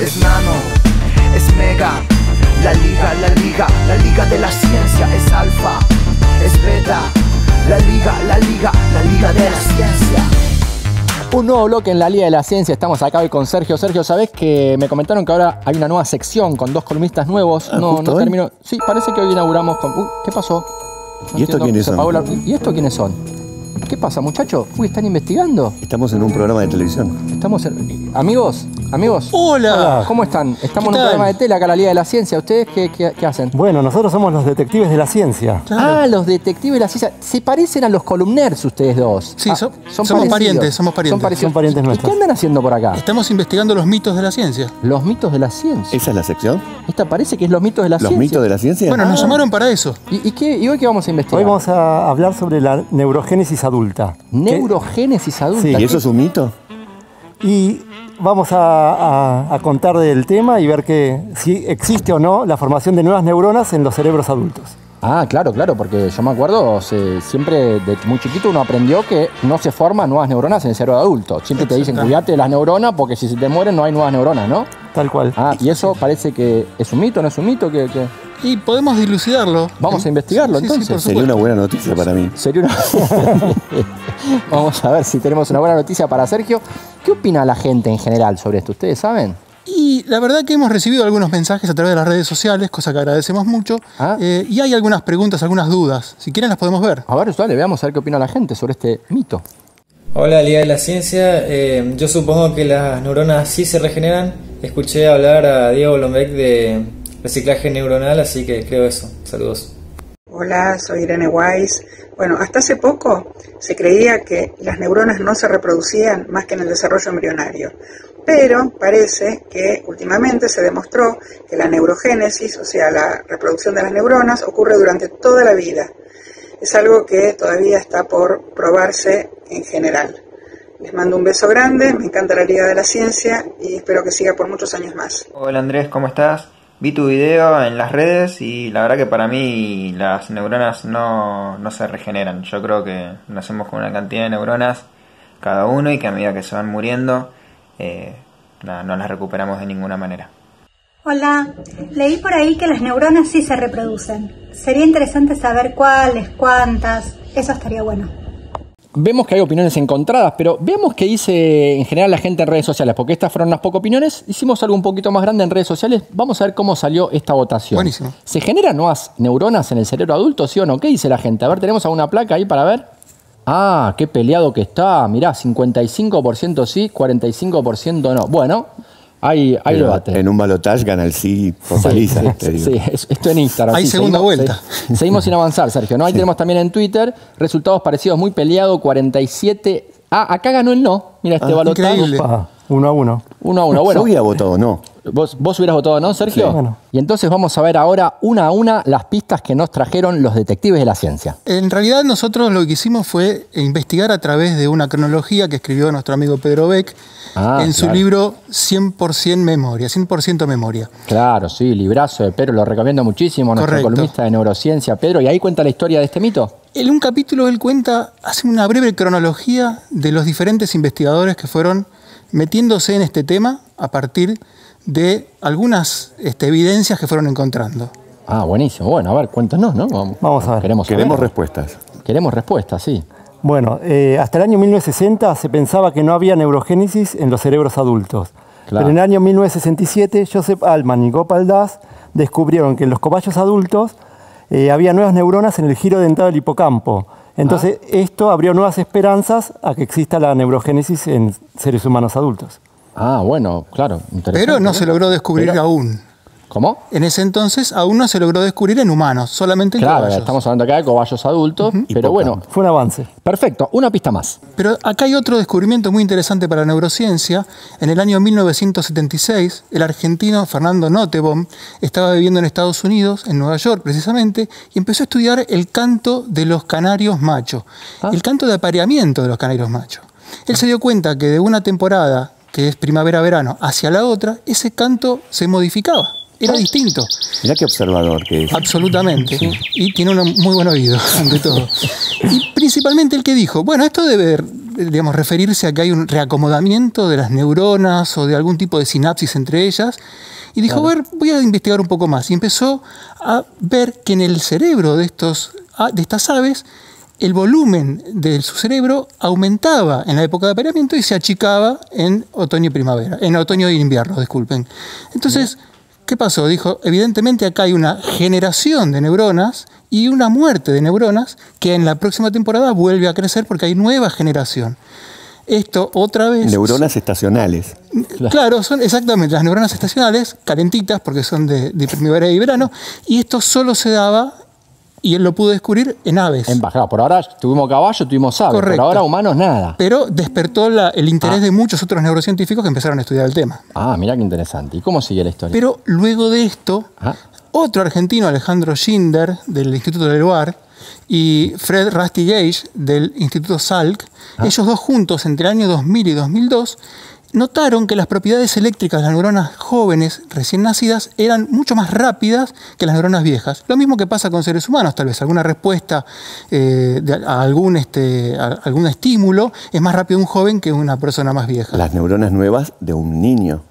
es nano, es mega. La liga, la liga, la liga de la ciencia es alfa, es beta. La liga, la liga, la liga de la ciencia. Un nuevo bloque en la Liga de la Ciencia. Estamos acá hoy con Sergio. Sergio, ¿sabés que me comentaron que ahora hay una nueva sección con dos columnistas nuevos? Ah, no, no hoy. termino. Sí, parece que hoy inauguramos con. Uy, ¿Qué pasó? No ¿Y esto quiénes se son? la- ¿Y esto quiénes son? ¿Qué pasa, muchachos? Uy, ¿están investigando? Estamos en un programa de televisión. Estamos en... Amigos, amigos. Hola. ¿Cómo están? Estamos en un programa de tele acá en la Liga de la Ciencia. ¿Ustedes qué, qué- qué hacen? Bueno, nosotros somos los detectives de la ciencia. Ah, los detectives de la ciencia. Se parecen a los columners ustedes dos. Sí, Ah, so- somos parientes, somos parientes. parecidos. Son parientes ¿Y nuestros. qué andan haciendo por acá? Estamos investigando los mitos de la ciencia. Los mitos de la ciencia. ¿Esa es la sección? Esta parece que es los mitos de la ¿Los ciencia. mitos de la ciencia? Bueno, nos llamaron para eso. ¿Y, y qué, ¿Y hoy qué vamos a investigar? Hoy vamos a hablar sobre la neurogénesis adulta. Neurogénesis adulta. Sí. ¿Y eso es un mito? Y vamos a, a- a contar del tema y ver que si existe o no la formación de nuevas neuronas en los cerebros adultos. Ah, claro, claro, porque yo me acuerdo, se- siempre de muy chiquito uno aprendió que no se forman nuevas neuronas en el cerebro adulto. Siempre te dicen, cuídate de las neuronas porque si se te mueren no hay nuevas neuronas, ¿no? Tal cual. Ah, y eso parece que es un mito, ¿no es un mito? que que- Y podemos dilucidarlo. Vamos a investigarlo, Sí, sí, entonces. Sería una buena noticia para mí. Sería una... Vamos a ver si tenemos una buena noticia para Sergio. ¿Qué opina la gente en general sobre esto? ¿Ustedes saben? Y la verdad que hemos recibido algunos mensajes a través de las redes sociales, cosa que agradecemos mucho. Ah. Eh, y hay algunas preguntas, algunas dudas. Si quieren las podemos ver. A ver, dale, veamos a ver qué opina la gente sobre este mito. Hola, Liga de la Ciencia. Eh, yo supongo que las neuronas sí se regeneran. Escuché hablar a Diego Lombeck de reciclaje neuronal, así que creo eso. Saludos. Hola, soy Irene Weiss. Bueno, hasta hace poco se creía que las neuronas no se reproducían más que en el desarrollo embrionario, pero parece que últimamente se demostró que la neurogénesis, o sea, la reproducción de las neuronas, ocurre durante toda la vida. Es algo que todavía está por probarse en general. Les mando un beso grande, me encanta la Liga de la Ciencia y espero que siga por muchos años más. Hola Andrés, ¿cómo estás? Vi tu video en las redes y la verdad que para mí las neuronas no, no se regeneran. Yo creo que nacemos con una cantidad de neuronas cada uno y que a medida que se van muriendo eh, nada, no las recuperamos de ninguna manera. Hola, leí por ahí que las neuronas sí se reproducen. Sería interesante saber cuáles, cuántas. Eso estaría bueno. Vemos que hay opiniones encontradas, pero veamos qué dice en general la gente en redes sociales, porque estas fueron unas pocas opiniones. Hicimos algo un poquito más grande en redes sociales. Vamos a ver cómo salió esta votación. Buenísimo. ¿Se generan nuevas neuronas en el cerebro adulto, sí o no? ¿Qué dice la gente? A ver, ¿tenemos alguna placa ahí para ver? Ah, qué peleado que está. Mirá, 55% sí, 45% no. Bueno, hay, hay Pero debate. En un balotaje gana el sí por paliza, Sí, te sí, digo. sí, es- esto en Instagram. Hay sí, segunda vuelta. se- seguimos sin avanzar, Sergio. ¿no? Ahí tenemos también en Twitter resultados parecidos, muy peleado, 47. Ah, acá ganó el no. Mira, este Ah, balotaje. Uno a uno. Uno a uno. Yo Bueno, hubiera votado no. ¿vos, vos hubieras votado no, Sergio? Sí. Bueno. Y entonces vamos a ver ahora una a una las pistas que nos trajeron los detectives de la ciencia. En realidad nosotros lo que hicimos fue investigar a través de una cronología que escribió nuestro amigo Pedro Beck Ah, en su claro. libro 100% memoria, 100% memoria. Claro, sí, librazo de Pedro, lo recomiendo muchísimo, nuestro Correcto. columnista de neurociencia, Pedro, y ahí cuenta la historia de este mito. En un capítulo él cuenta, hace una breve cronología de los diferentes investigadores que fueron metiéndose en este tema a partir de algunas este, evidencias que fueron encontrando. Ah, buenísimo. Bueno, a ver, cuéntanos, ¿no? Vamos a ver. Queremos, saber. Respuestas. Queremos respuestas, sí. Bueno, eh, hasta el año 1960 se pensaba que no había neurogénesis en los cerebros adultos. Claro. Pero en el año 1967, Joseph Altman y Gopal Das descubrieron que en los cobayos adultos eh, había nuevas neuronas en el giro dental del hipocampo. Entonces, esto abrió nuevas esperanzas a que exista la neurogénesis en seres humanos adultos. Ah, bueno, claro. interesante, Pero no se logró descubrir Pero- aún. ¿Cómo? En ese entonces aún no se logró descubrir en humanos, solamente en Claro, caballos. estamos hablando acá de cobayos adultos, pero bueno, Fue un avance. perfecto. Una pista más. Pero acá hay otro descubrimiento muy interesante para la neurociencia. En el año 1976, el argentino Fernando Nottebohm estaba viviendo en Estados Unidos, en Nueva York precisamente, y empezó a estudiar el canto de los canarios machos, Ah. el canto de apareamiento de los canarios machos. Él se dio cuenta que de una temporada, que es primavera-verano, hacia la otra, ese canto se modificaba, era distinto. Mirá qué observador que es. Absolutamente. Y tiene un muy buen oído, ante todo. Y principalmente el que dijo, bueno, esto debe digamos, referirse a que hay un reacomodamiento de las neuronas o de algún tipo de sinapsis entre ellas. Y dijo, a ver, voy a investigar un poco más. Y empezó a ver que en el cerebro de, estos, de estas aves, el volumen de su cerebro aumentaba en la época de apareamiento y se achicaba en otoño y primavera, en otoño y invierno, disculpen. Entonces, ¿qué pasó? Dijo, evidentemente acá hay una generación de neuronas y una muerte de neuronas que en la próxima temporada vuelve a crecer porque hay nueva generación. Esto otra vez... Neuronas estacionales. Claro, son exactamente las neuronas estacionales, calentitas, porque son de, de primavera y verano, y esto solo se daba, y él lo pudo descubrir en aves. En. Por ahora tuvimos caballo, tuvimos aves. Correcto. Por ahora humanos nada. Pero despertó la- el interés Ah. de muchos otros neurocientíficos que empezaron a estudiar el tema. Ah, mira qué interesante. ¿Y cómo sigue la historia? Pero luego de esto, Ah. otro argentino, Alejandro Schinder, del Instituto del Loire, y Fred Rusty Gage, del Instituto Salk, Ah. ellos dos juntos, entre el año 2000 y 2002, notaron que las propiedades eléctricas de las neuronas jóvenes, recién nacidas, eran mucho más rápidas que las neuronas viejas. Lo mismo que pasa con seres humanos, tal vez alguna respuesta eh, de- a, algún, este, a algún estímulo es más rápido un joven que una persona más vieja. Las neuronas nuevas de un niño.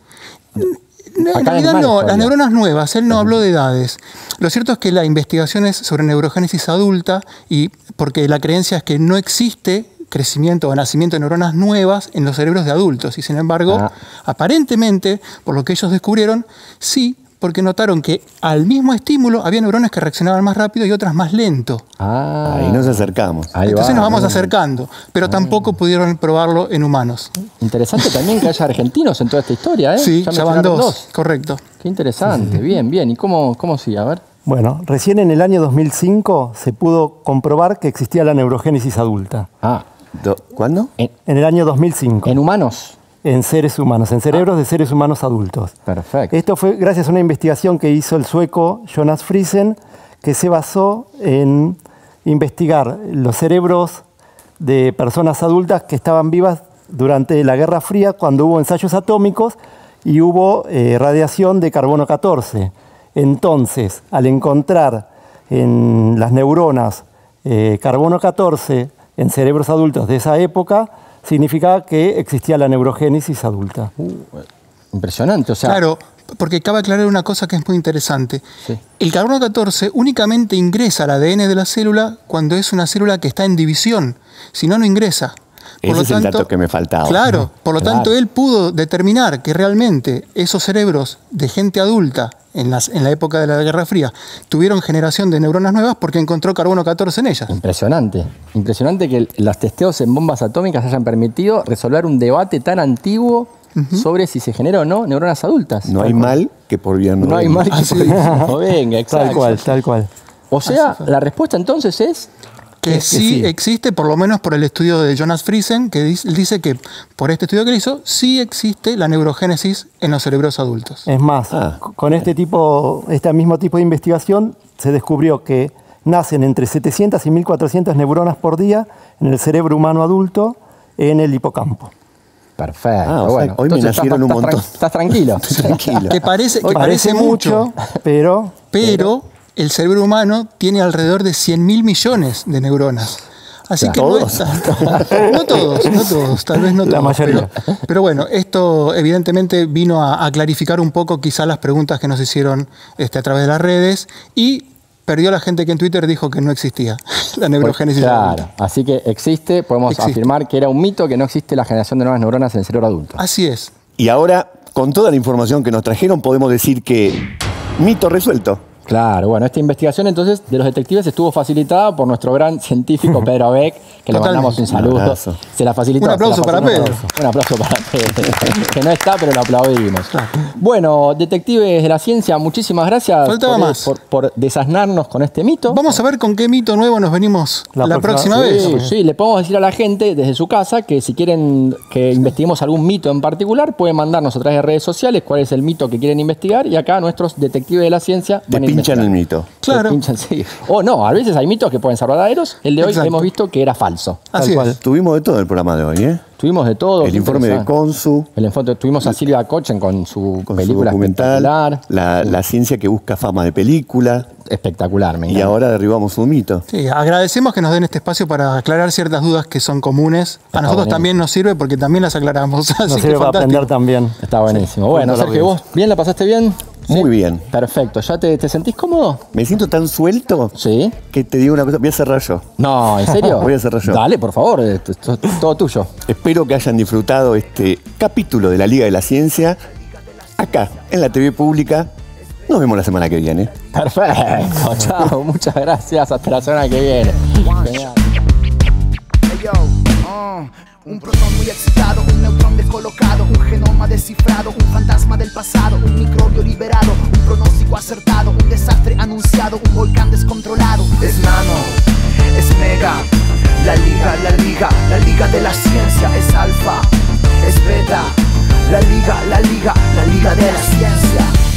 Acá en realidad no, las neuronas nuevas, él no habló de edades. Lo cierto es que la investigación es sobre neurogénesis adulta y porque la creencia es que no existe crecimiento o nacimiento de neuronas nuevas en los cerebros de adultos y sin embargo, Ah. aparentemente, por lo que ellos descubrieron, sí, porque notaron que al mismo estímulo había neuronas que reaccionaban más rápido y otras más lento. Ah, Ahí nos acercamos. ahí Entonces va. nos vamos acercando, pero tampoco pudieron probarlo en humanos. Interesante también que haya argentinos en toda esta historia, ¿eh? Sí, ya van dos, correcto. Qué interesante. Bien, bien. ¿Y cómo, cómo sigue? A ver. Bueno, recién en el año 2005 se pudo comprobar que existía la neurogénesis adulta. Ah, Do- ¿Cuándo? en, En el año 2005. en humanos. en seres humanos, en cerebros de seres humanos adultos. Perfecto. Esto fue gracias a una investigación que hizo el sueco Jonas Friesen, que se basó en investigar los cerebros de personas adultas que estaban vivas durante la Guerra Fría, cuando hubo ensayos atómicos y hubo eh, radiación de carbono 14. Entonces, al encontrar en las neuronas eh, carbono 14 en cerebros adultos de esa época, significaba que existía la neurogénesis adulta. Impresionante. O sea, Claro, porque cabe aclarar una cosa que es muy interesante. Sí. El carbono 14 únicamente ingresa al ADN de la célula cuando es una célula que está en división, si no, no ingresa. Ese es el dato que me faltaba. Claro, por lo Claro. tanto él pudo determinar que realmente esos cerebros de gente adulta en, las, en la época de la Guerra Fría tuvieron generación de neuronas nuevas porque encontró carbono 14 en ellas. impresionante. Impresionante que los testeos en bombas atómicas hayan permitido resolver un debate tan antiguo sobre si se genera o no neuronas adultas. No hay mal que por bien no No hay mal que por bien no venga, exacto. Tal cual, tal cual. O sea, la respuesta entonces es Que que sí, sí. existe, por lo menos por el estudio de Jonas Friesen, que dice, que por este estudio que hizo, sí existe la neurogénesis en los cerebros adultos. Es más, Ah. con este tipo, este mismo tipo de investigación se descubrió que nacen entre 700 y 1400 neuronas por día en el cerebro humano adulto en el hipocampo. perfecto. Ah, o sea, bueno, hoy me nacieron un montón. Estás tranquilo. Tranquilo. Que parece, que Parece, parece mucho, pero pero el cerebro humano tiene alrededor de 100 mil millones de neuronas. Así que no, ¿Todos? es no todos, no todos, tal vez no La todos. mayoría. Pero, pero bueno, esto evidentemente vino a, a clarificar un poco quizá las preguntas que nos hicieron este, a través de las redes y perdió la gente que en Twitter dijo que no existía la neurogénesis. Claro, adulta. así que existe, podemos Existe. afirmar que era un mito que no existe la generación de nuevas neuronas en el cerebro adulto. Así es. Y ahora, con toda la información que nos trajeron, podemos decir que mito resuelto. Claro, bueno, esta investigación entonces de los detectives estuvo facilitada por nuestro gran científico Pedro Beck, que le mandamos un Un saludo. abrazo. Se la facilitó. Un aplauso para. Pedro. Un aplauso para Pedro, que no está, pero lo aplaudimos. Bueno, detectives de la ciencia, muchísimas gracias por, más. por, por desasnarnos con este mito. Vamos a ver con qué mito nuevo nos venimos la, La próxima, próxima- vez. Sí, sí, le podemos decir a la gente desde su casa que si quieren que investiguemos algún mito en particular, pueden mandarnos a través de redes sociales cuál es el mito que quieren investigar y acá nuestros detectives de la ciencia Te van pinchan el mito. Claro. Te pinchan, sí. O no, a veces hay mitos que pueden ser verdaderos. El de hoy Exacto. hemos visto que era falso. Así Tal cual. es. Tuvimos de todo el programa de hoy, ¿eh? Tuvimos de todo. El informe de. Consu, El informe, tuvimos a Silvia Cochen con su con su película documental, espectacular. la, la ciencia que busca fama de película. espectacular, me Y encanta. ahora derribamos un mito. Sí, agradecemos que nos den este espacio para aclarar ciertas dudas que son comunes. A nosotros buenísimo. también nos sirve porque también las aclaramos. Así Nos que sirve para aprender también. Está buenísimo. Bueno, a la Sergio, ¿vos bien la pasaste bien? Muy bien. Perfecto. ¿Ya te, te sentís cómodo? Me siento tan suelto Sí. que te digo una cosa, voy a cerrar yo. No, ¿en serio? Voy a cerrar yo. Dale, por favor, esto- esto es todo tuyo. Espero que hayan disfrutado este capítulo de la Liga de la Ciencia acá, en la TV pública. Nos vemos la semana que viene. Perfecto, chao, muchas gracias. Hasta la semana que viene. Genial. Hey, yo, uh, un protón muy excitado, un descolocado, un genoma descifrado, un fantasma del pasado, un microbio liberado, un pronóstico acertado, un desastre anunciado, un volcán descontrolado. Es nano, es mega, la liga, la liga, la liga de la ciencia, es alfa, es beta, la liga, la liga, la liga de la ciencia.